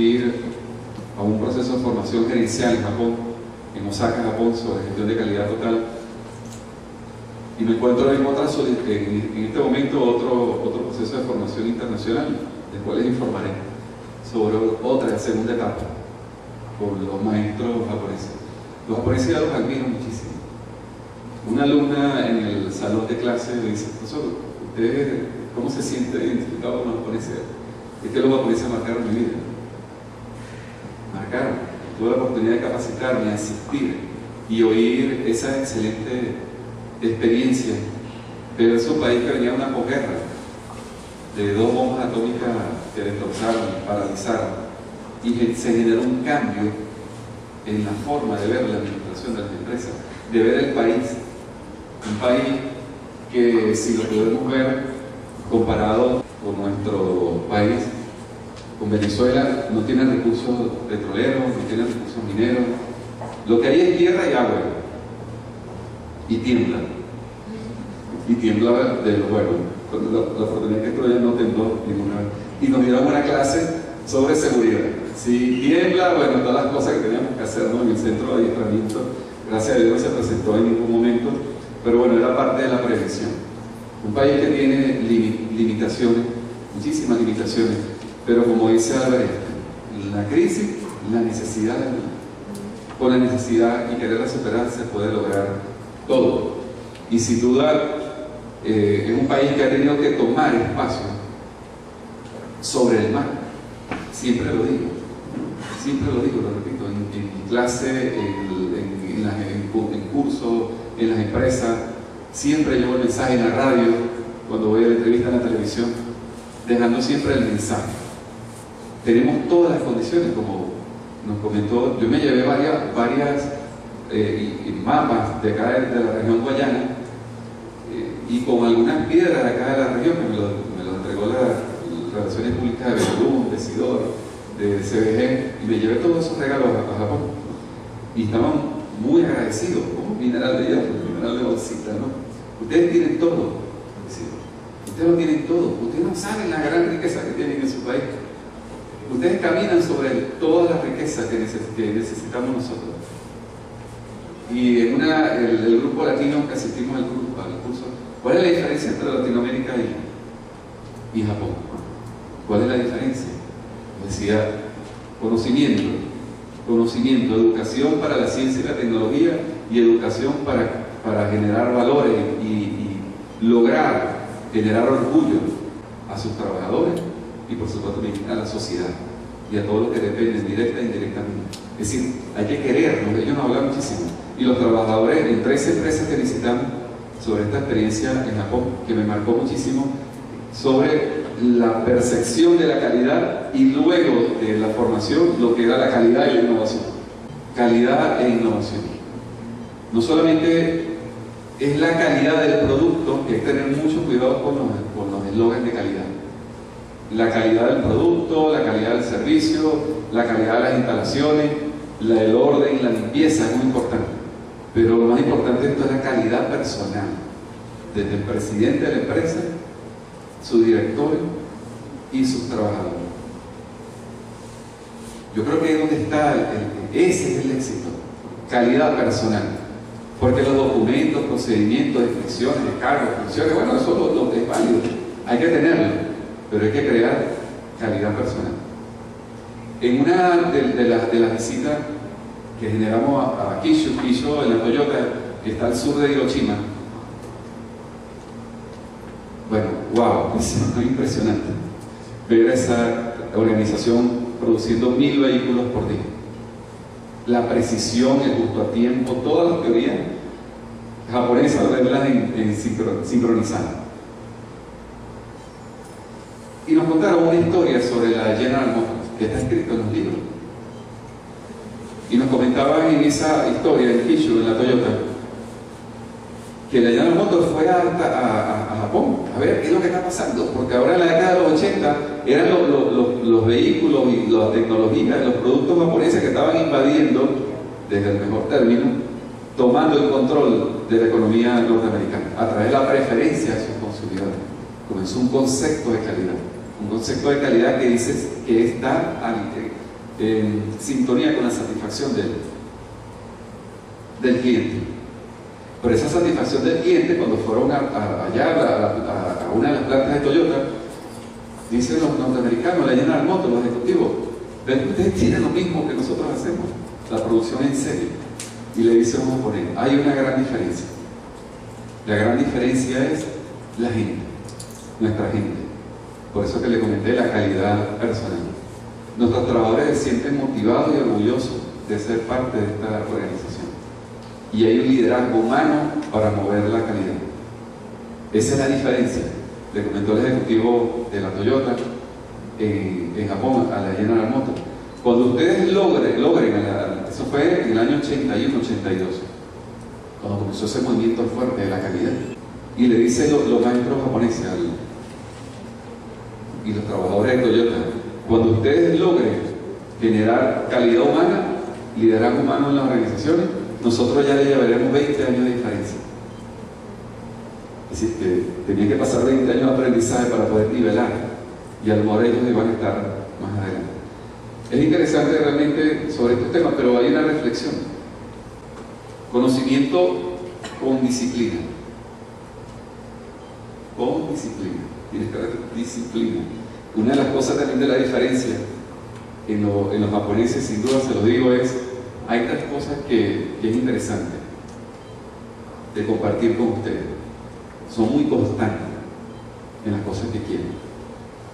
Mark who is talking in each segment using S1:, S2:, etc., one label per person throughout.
S1: asistir a un proceso de formación gerencial en Japón, en Osaka, Japón, sobre gestión de calidad total. Y me encuentro en, otra, en este momento otro, otro proceso de formación internacional, del cual les informaré sobre otra segunda etapa con los maestros japoneses. Los japoneses ya los admiro muchísimo. Una alumna en el salón de clase me dice, profesor, ¿usted cómo se siente identificado con los japoneses? Es que los japoneses marcaron mi vida. Marcaron. Tuve la oportunidad de capacitarme, asistir y oír esa excelente experiencia. Pero es un país que venía una posguerra de dos bombas atómicas que destrozaron, paralizaron. Y se generó un cambio en la forma de ver la administración de las empresas, de ver el país. Un país que si lo podemos ver comparado con nuestro país, Venezuela, no tiene recursos petroleros, no tiene recursos mineros. Lo que hay es tierra y agua. Y tiembla. Y tiembla de lo bueno. La, la oportunidad que estuve no tembló ninguna vez. Y nos dieron una clase sobre seguridad. Si tiembla, bueno, todas las cosas que teníamos que hacer en el centro de adiestramiento, gracias a Dios no se presentó en ningún momento, pero bueno, era parte de la prevención. Un país que tiene limitaciones, muchísimas limitaciones, pero como dice Álvarez, la crisis, la necesidad, con la necesidad y querer superar se puede lograr todo. Y sin duda eh, es un país que ha tenido que tomar espacio sobre el mar. Siempre lo digo, siempre lo digo, lo repito, en, clase, en, en, en cursos, en las empresas, siempre llevo el mensaje en la radio, cuando voy a la entrevista en la televisión, dejando siempre el mensaje tenemos todas las condiciones, como nos comentó, yo me llevé varias, varias eh, mapas de acá de, la región guayana eh, y con algunas piedras de acá de la región me lo, me lo entregó las Relaciones Públicas de Belum, de Sidor, de CBG, y me llevé todos esos regalos a, Japón. Y estaban muy agradecidos, como mineral de hierro, mineral de bolsita, ¿no? Ustedes tienen todo, ustedes lo tienen todo, ustedes no saben la gran riqueza que tienen en su país. Ustedes caminan sobre todas las riquezas que, necesitamos nosotros. Y en una, el, grupo latino que asistimos al, grupo, al curso, ¿cuál es la diferencia entre Latinoamérica y, Japón? ¿Cuál es la diferencia? Decía, conocimiento, conocimiento, educación para la ciencia y la tecnología y educación para, para generar valores y lograr generar orgullo a sus trabajadores y por supuesto a la sociedad y a todos los que dependen directa e indirectamente. Es decir, hay que querernos, ellos nos hablan muchísimo. Y los trabajadores en tres empresas que visitamos sobre esta experiencia en Japón, que me marcó muchísimo, sobre la percepción de la calidad y luego de la formación, lo que era la calidad y la innovación. Calidad e innovación. No solamente es la calidad del producto, que es tener mucho cuidado con los eslogans de calidad la calidad del producto, la calidad del servicio, la calidad de las instalaciones, la, el orden la limpieza es muy importante. Pero lo más importante de esto es la calidad personal, desde el presidente de la empresa, su director y sus trabajadores. Yo creo que es donde está, ese es el éxito, calidad personal. Porque los documentos, procedimientos, descripciones de cargos, funciones, bueno, eso lo, lo es válido, hay que tenerlo pero hay que crear calidad personal. En una de, las, visitas que generamos a, a Kishu, Kishu en la Toyota, que está al sur de Hiroshima, bueno, wow, es impresionante ver esa organización produciendo mil vehículos por día. La precisión, el gusto a tiempo, todas las teorías japonesas verlas en, en y nos contaron una historia sobre la General Motors, que está escrito en los libros. Y nos comentaban en esa historia, en Kishu, en la Toyota, que la General Motors fue a, a, Japón a ver qué es lo que está pasando, porque ahora en la década de los 80 eran los, vehículos y la tecnología, los productos japoneses que estaban invadiendo, desde el mejor término, tomando el control de la economía norteamericana a través de la preferencia de sus consumidores. Comenzó un concepto de calidad un concepto de calidad que dice que es dar en sintonía con la satisfacción del, del cliente. Pero esa satisfacción del cliente, cuando fueron allá a, una de las plantas de Toyota, dicen los norteamericanos, la llenan al moto, los ejecutivos, ustedes tienen lo mismo que nosotros hacemos, la producción en serio. Y le dice un japonés, hay una gran diferencia. La gran diferencia es la gente, nuestra gente. Por eso que le comenté la calidad personal. Nuestros trabajadores se sienten motivados y orgullosos de ser parte de esta organización. Y hay un liderazgo humano para mover la calidad. Esa es la diferencia. Le comentó el ejecutivo de la Toyota en, Japón, a la General Motors. Cuando ustedes logren, logren eso fue en el año 81-82, cuando comenzó ese movimiento fuerte de la calidad. Y le dicen los, los maestros japoneses al, y los trabajadores de Toyota, cuando ustedes logren generar calidad humana, liderazgo humano en las organizaciones, nosotros ya le llevaremos 20 años de diferencia. Es decir, que tenía que pasar 20 años de aprendizaje para poder nivelar y a lo mejor ellos iban a estar más adelante. Es interesante realmente sobre estos temas, pero hay una reflexión. Conocimiento con disciplina. Con disciplina tienes que disciplina. Una de las cosas también de la diferencia en, los japoneses, sin duda se lo digo, es, hay tres cosas que, es interesante de compartir con ustedes. Son muy constantes en las cosas que quieren.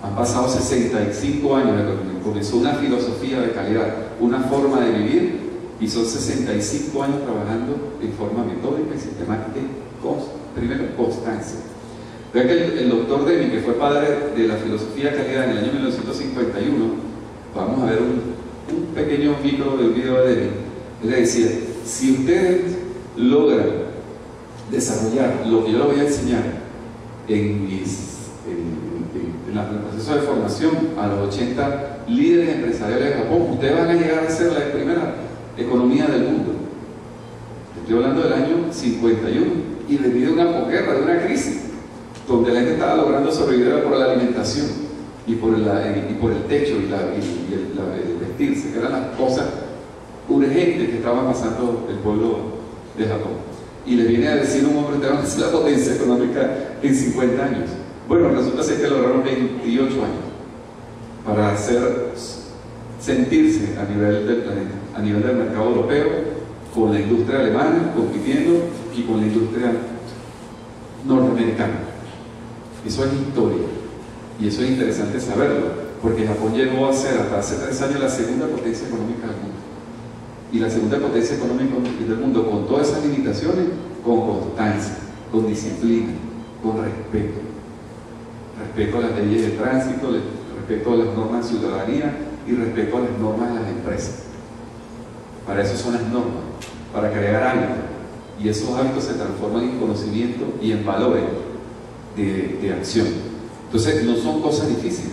S1: Han pasado 65 años de que comenzó una filosofía de calidad, una forma de vivir, y son 65 años trabajando en forma metódica y sistemática, primero constancia Vea que el, doctor Deming, que fue padre de la filosofía calidad en el año 1951, vamos a ver un, pequeño micro del video de Deming, él le decía, si ustedes logran desarrollar lo que yo les voy a enseñar en, mis, en, el proceso de formación a los 80 líderes empresariales de Japón, ustedes van a llegar a ser la primera economía del mundo. Estoy hablando del año 51 y debido a una posguerra, de una crisis donde la gente estaba logrando sobrevivir por la alimentación y por, el, y por el techo y, el, vestirse, que eran las cosas urgentes que estaba pasando el pueblo de Japón. Y le viene a decir un hombre, te van a hacer la potencia económica en 50 años. Bueno, resulta ser que lograron 28 años para hacer sentirse a nivel del planeta, a nivel del mercado europeo, con la industria alemana compitiendo y con la industria norteamericana. Eso es historia. Y eso es interesante saberlo, porque Japón llegó a ser hasta hace tres años la segunda potencia económica del mundo. Y la segunda potencia económica del mundo, con todas esas limitaciones, con constancia, con disciplina, con respeto. Respeto a las leyes de tránsito, respeto a las normas de ciudadanía y respeto a las normas de las empresas. Para eso son las normas, para crear hábitos. Y esos hábitos se transforman en conocimiento y en valores de, acción. Entonces, no son cosas difíciles.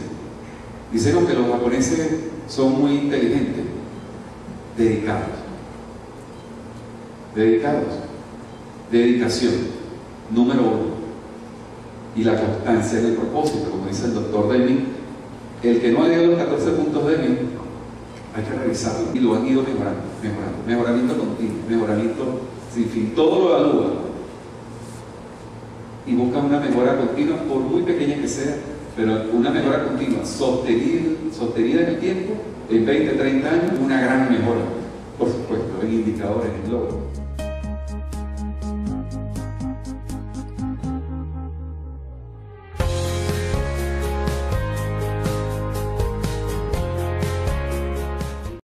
S1: Dicen que los japoneses son muy inteligentes, dedicados. Dedicados. Dedicación, número uno. Y la constancia en el propósito, como dice el doctor Deming. El que no ha leído los 14 puntos de Deming, hay que revisarlo. Y lo han ido mejorando, mejorando. Mejoramiento continuo, mejoramiento sin fin. Todo lo evalúa y busca una mejora continua, por muy pequeña que sea, pero una mejora continua, sostenida, sostenida en el tiempo, en 20, 30 años, una gran mejora, por supuesto, en indicadores, en logros.